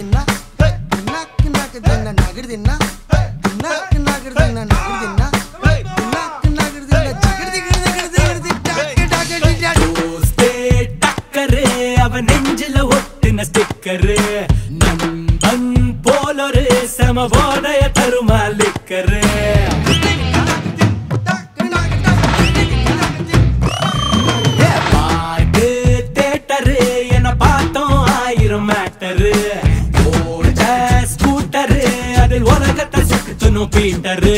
நகருதுன்னா நாக்கு நகருதுன்னா நகருதுன்னா நாக்கு நகருதுன்னா நகருதுன்னா நாக்கு நகருதுன்னா ஜிகிருதி கிருதி கிருதி கிருதி டாக்கு டாக்கு டாக்கு. தோஸ்தே டக்கரு அவன் நெஞ்சில ஒட்டின ஸ்டிக்கரு. நண்பன் போலொரு செம போதைய தருமா லிக்கரு பாட்டு தேட்டரு என்ன பார்த்தோம் ஆயிரம் மேட்டரு. ஓட ஸ்கூட்டரு அதில் உலகத்தை சுத்துணும் பீட்டரு